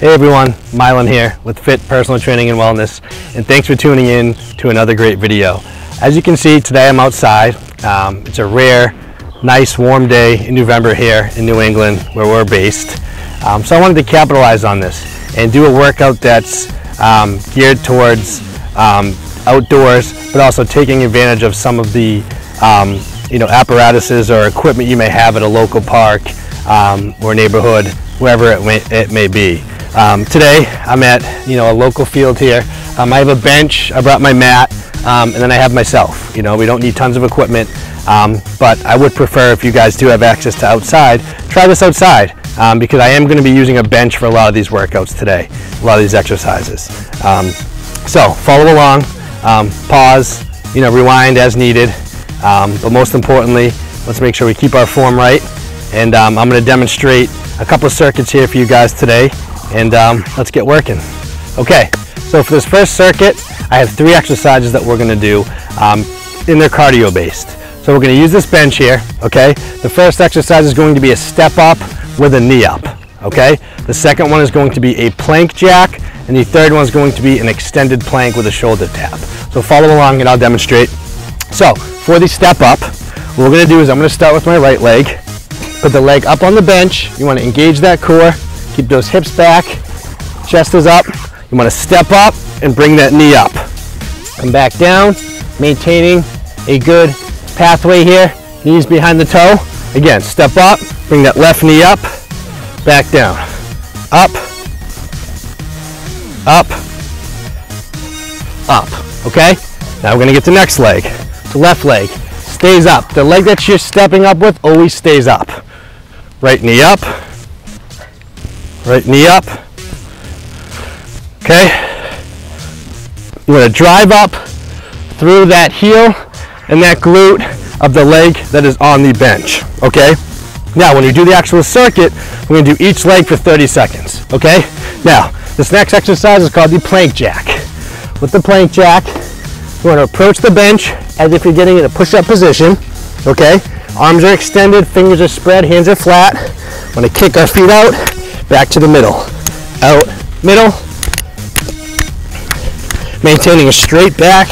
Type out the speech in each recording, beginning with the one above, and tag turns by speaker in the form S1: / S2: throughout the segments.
S1: Hey everyone, Milan here with Fit Personal Training and Wellness, and thanks for tuning in to another great video. As you can see, today I'm outside. Um, it's a rare, nice warm day in November here in New England where we're based. Um, so I wanted to capitalize on this and do a workout that's um, geared towards um, outdoors, but also taking advantage of some of the um, you know apparatuses or equipment you may have at a local park um, or neighborhood, wherever it may, it may be. Um, today I'm at you know a local field here. Um, I have a bench, I brought my mat, um, and then I have myself. You know, we don't need tons of equipment, um, but I would prefer if you guys do have access to outside, try this outside um, because I am going to be using a bench for a lot of these workouts today, a lot of these exercises. Um, so follow along, pause, you know, rewind as needed, but most importantly, let's make sure we keep our form right. And I'm going to demonstrate a couple of circuits here for you guys today and um, let's get working. Okay, so for this first circuit, I have three exercises that we're gonna do um, in their cardio based. So we're gonna use this bench here, okay? The first exercise is going to be a step up with a knee up, okay? The second one is going to be a plank jack, and the third one is going to be an extended plank with a shoulder tap. So follow along and I'll demonstrate. So for the step up, what we're gonna do is I'm gonna start with my right leg, put the leg up on the bench. You wanna engage that core, Keep those hips back, chest is up. You wanna step up and bring that knee up. Come back down, maintaining a good pathway here. Knees behind the toe. Again, step up, bring that left knee up, back down. Up, up, up, okay? Now we're gonna get the next leg. The left leg stays up. The leg that you're stepping up with always stays up. Right knee up, Right knee up. Okay. You gonna drive up through that heel and that glute of the leg that is on the bench. Okay. Now, when you do the actual circuit, we're to do each leg for 30 seconds. Okay. Now, this next exercise is called the plank jack. With the plank jack, you want to approach the bench as if you're getting in a push-up position. Okay. Arms are extended, fingers are spread, hands are flat. Want to kick our feet out back to the middle, out, middle, maintaining a straight back,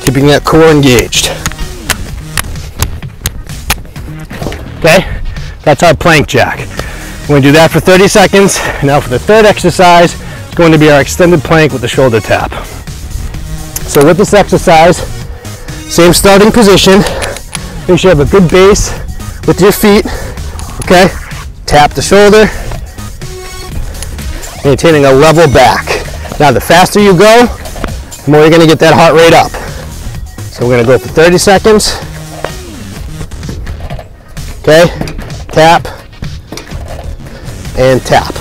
S1: keeping that core engaged. Okay, that's our plank jack. We're gonna do that for 30 seconds. Now for the third exercise, it's going to be our extended plank with the shoulder tap. So with this exercise, same starting position, make sure you have a good base with your feet, okay? Tap the shoulder, maintaining a level back. Now the faster you go, the more you're gonna get that heart rate up. So we're gonna go for 30 seconds. Okay, tap, and tap.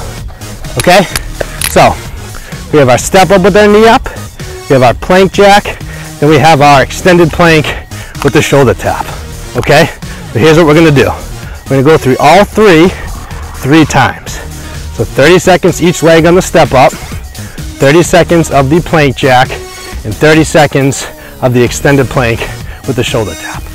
S1: Okay, so we have our step up with our knee up, we have our plank jack, then we have our extended plank with the shoulder tap. Okay, so here's what we're gonna do. We're gonna go through all three, three times. So 30 seconds each leg on the step up, 30 seconds of the plank jack, and 30 seconds of the extended plank with the shoulder tap.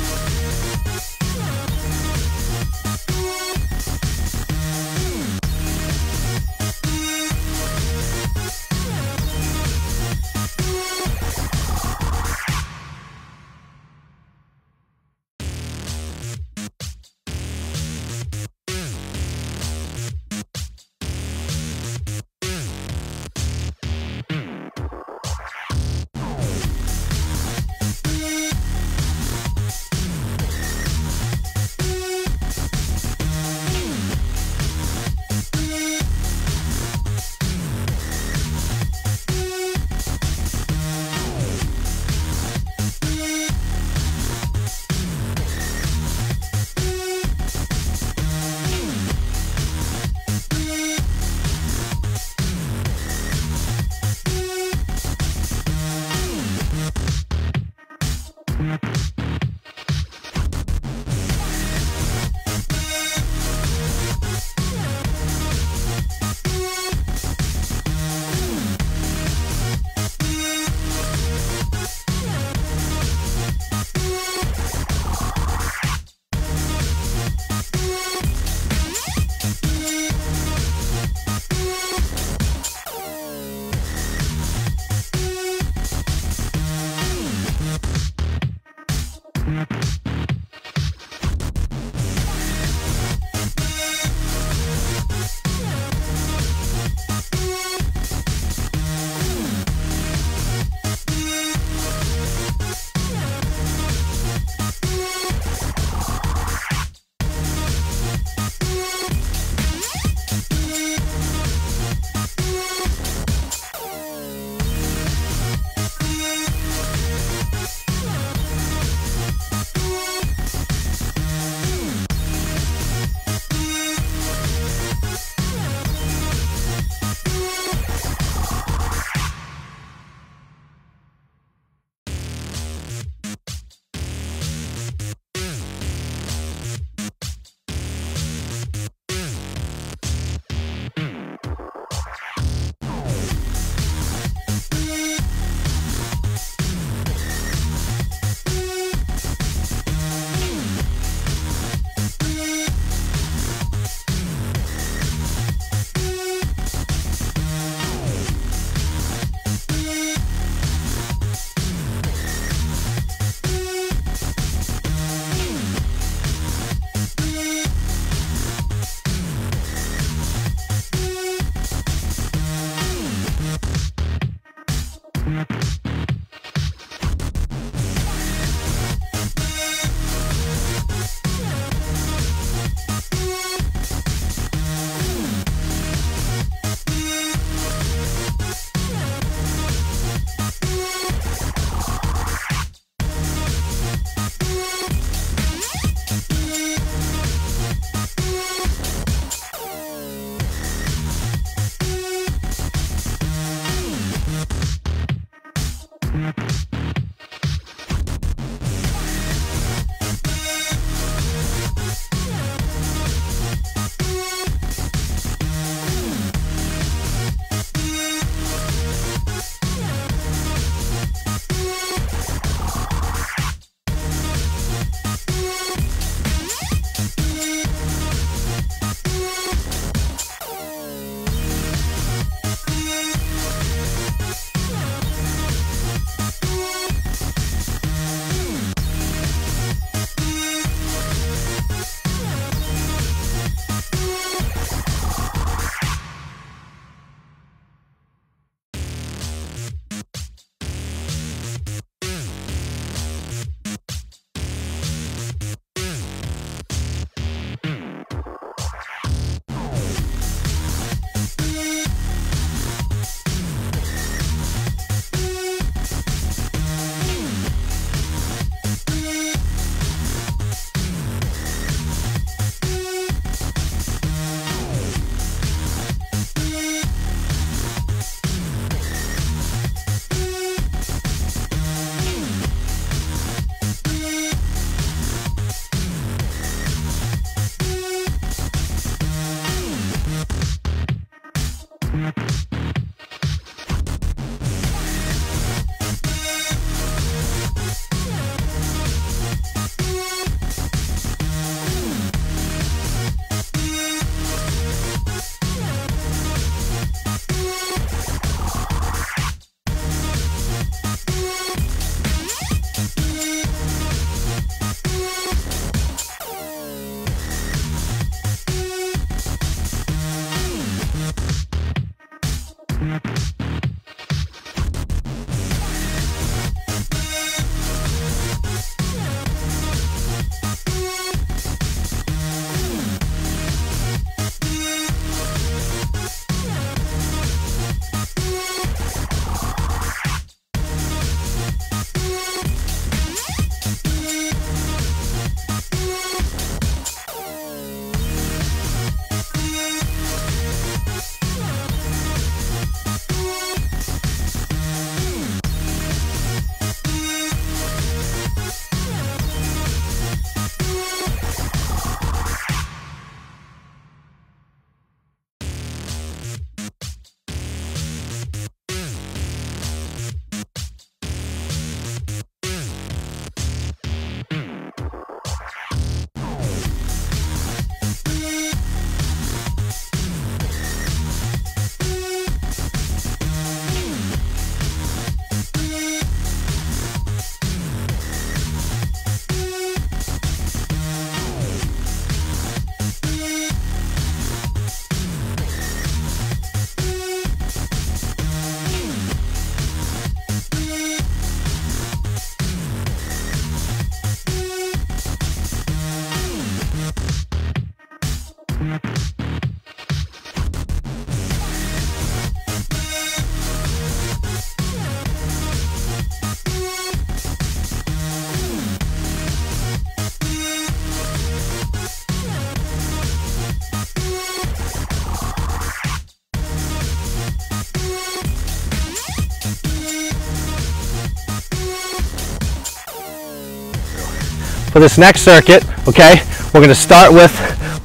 S1: For this next circuit, okay, we're gonna start with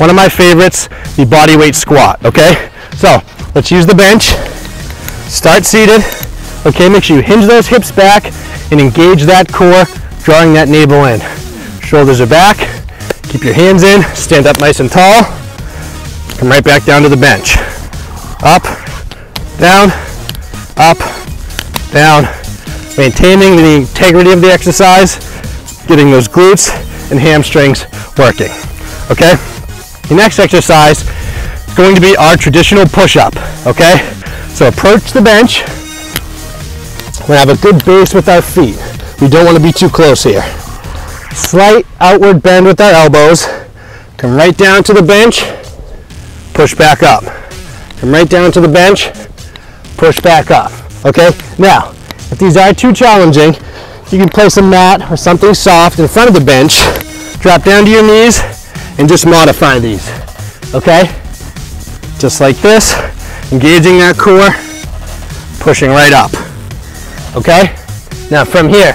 S1: one of my favorites, the body weight squat, okay? So let's use the bench, start seated, okay, make sure you hinge those hips back and engage that core, drawing that navel in. Shoulders are back, keep your hands in, stand up nice and tall, come right back down to the bench. Up, down, up, down, maintaining the integrity of the exercise, getting those glutes and hamstrings working, okay? The next exercise is going to be our traditional push-up, okay? So approach the bench, We're gonna have a good base with our feet. We don't wanna be too close here. Slight outward bend with our elbows. Come right down to the bench, push back up. Come right down to the bench, push back up. Okay? Now, if these are too challenging, you can place a mat or something soft in front of the bench, drop down to your knees, and just modify these. Okay? Just like this, engaging that core, pushing right up. Okay? Now from here,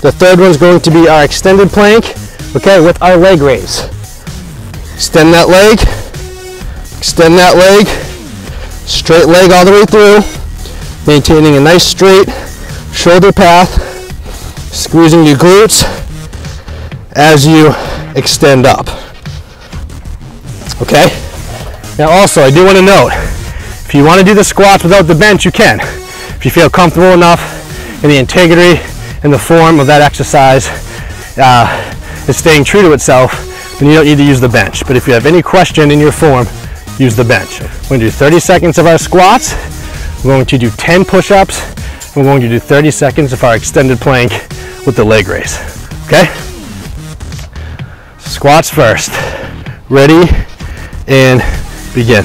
S1: the third one's going to be our extended plank, okay, with our leg raise. Extend that leg, extend that leg, straight leg all the way through, maintaining a nice straight shoulder path, squeezing your glutes as you extend up. Okay? Now also, I do want to note, if you want to do the squats without the bench, you can. If you feel comfortable enough in the integrity and the form of that exercise uh, is staying true to itself, then you don't need to use the bench. But if you have any question in your form, use the bench. We're going to do 30 seconds of our squats. We're going to do 10 push-ups. We're going to do 30 seconds of our extended plank with the leg raise. Okay? Squats first. Ready and begin.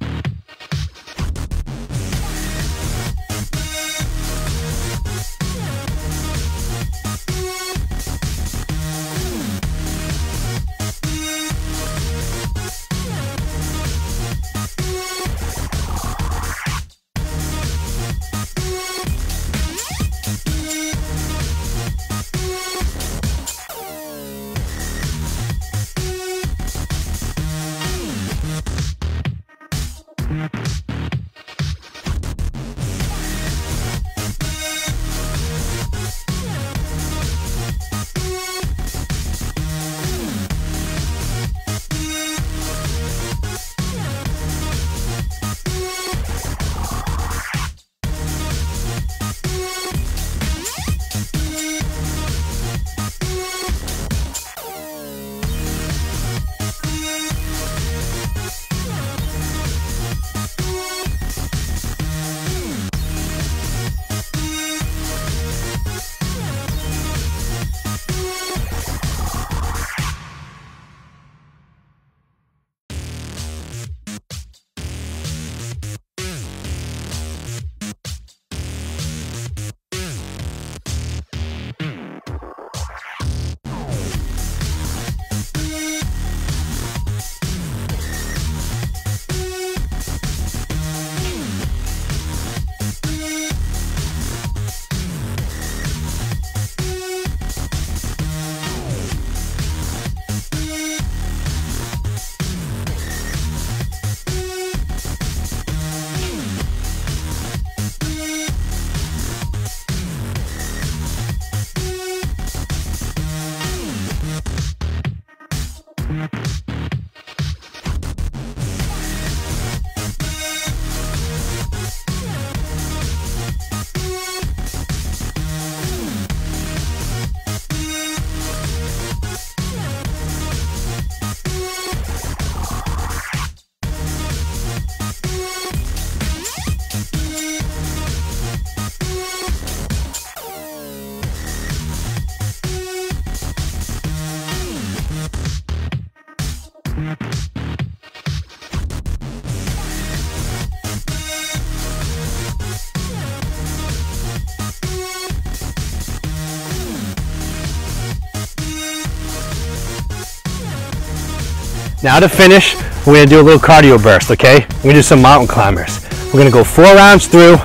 S1: Now to finish, we're gonna do a little cardio burst, okay? We're gonna do some mountain climbers. We're gonna go four rounds through,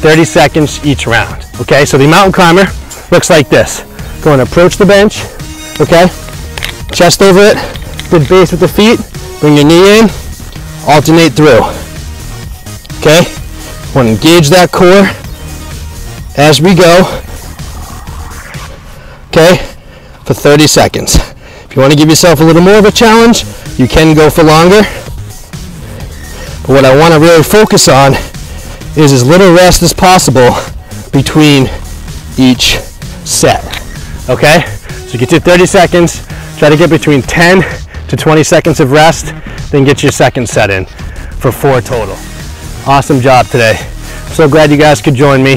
S1: 30 seconds each round, okay? So the mountain climber looks like this. Going to approach the bench, okay? Chest over it, good base with the feet, bring your knee in, alternate through, okay? Want to engage that core as we go, okay? For 30 seconds. If you want to give yourself a little more of a challenge, you can go for longer. But what I want to really focus on is as little rest as possible between each set. Okay? So get to 30 seconds, try to get between 10 to 20 seconds of rest, then get your second set in for four total. Awesome job today. So glad you guys could join me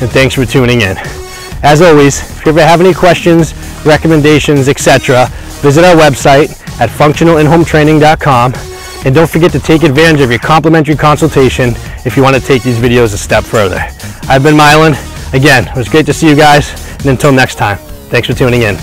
S1: and thanks for tuning in. As always, if you ever have any questions, recommendations, etc., visit our website at functionalinhometraining.com and don't forget to take advantage of your complimentary consultation if you want to take these videos a step further. I've been Milan. Again, it was great to see you guys and until next time, thanks for tuning in.